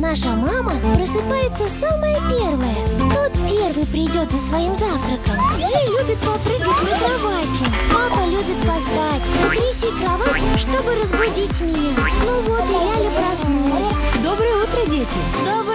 Наша мама просыпается самая первая Кто первый придет за своим завтраком? Джей любит попрыгать на кровати. Папа любит поспать. Тряси кровать, чтобы разбудить меня. Ну вот и Ляля проснулась Доброе утро, дети! Доброе